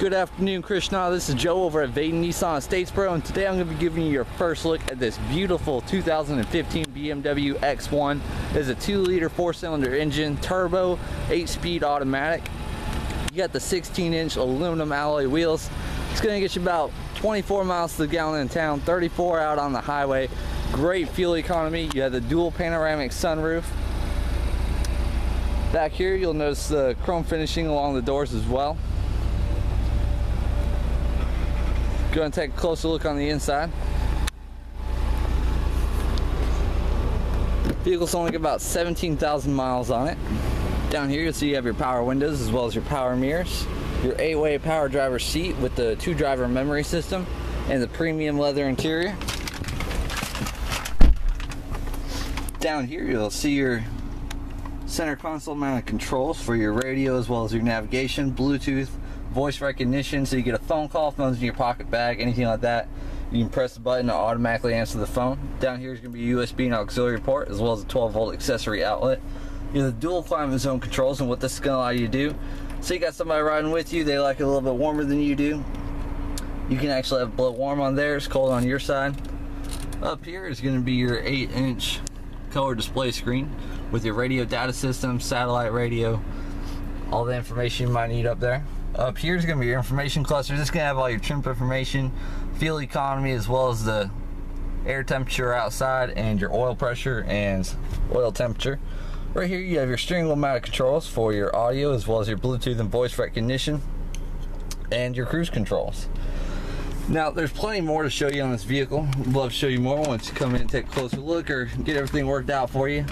Good afternoon, Krishna. This is Joe over at Vaden Nissan Statesboro, and today I'm going to be giving you your first look at this beautiful 2015 BMW X1. It's a 2-liter 4-cylinder engine, turbo, 8-speed automatic. You got the 16-inch aluminum alloy wheels. It's going to get you about 24 miles to the gallon in town, 34 out on the highway. Great fuel economy. You have the dual panoramic sunroof. Back here, you'll notice the chrome finishing along the doors as well. Go and take a closer look on the inside. Vehicle's only got about 17,000 miles on it. Down here you'll see you have your power windows as well as your power mirrors, your 8-way power driver seat with the two driver memory system, and the premium leather interior. Down here you'll see your center console mounted controls for your radio as well as your navigation, Bluetooth, voice recognition so you get a phone call, phone's in your pocket bag, anything like that. You can press the button to automatically answer the phone. Down here is going to be USB and auxiliary port as well as a 12 volt accessory outlet. You have the dual climate zone controls and what this is going to allow you to do. So you got somebody riding with you, they like it a little bit warmer than you do. You can actually have blow warm on theirs, cold on your side. Up here is going to be your 8 inch color display screen with your radio data system, satellite radio, all the information you might need up there. Up here is going to be your information cluster. This is going to have all your trim information, fuel economy, as well as the air temperature outside and your oil pressure and oil temperature. Right here you have your steering wheel mounted controls for your audio as well as your Bluetooth and voice recognition and your cruise controls. Now there's plenty more to show you on this vehicle. I'd love to show you more once you come in and take a closer look or get everything worked out for you.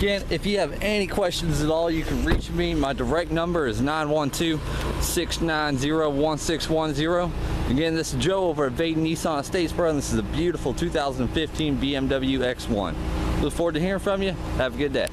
Again, if you have any questions at all, you can reach me. My direct number is 912-690-1610. Again, this is Joe over at Vaden Nissan Statesboro, and this is a beautiful 2015 BMW X1. Look forward to hearing from you. Have a good day.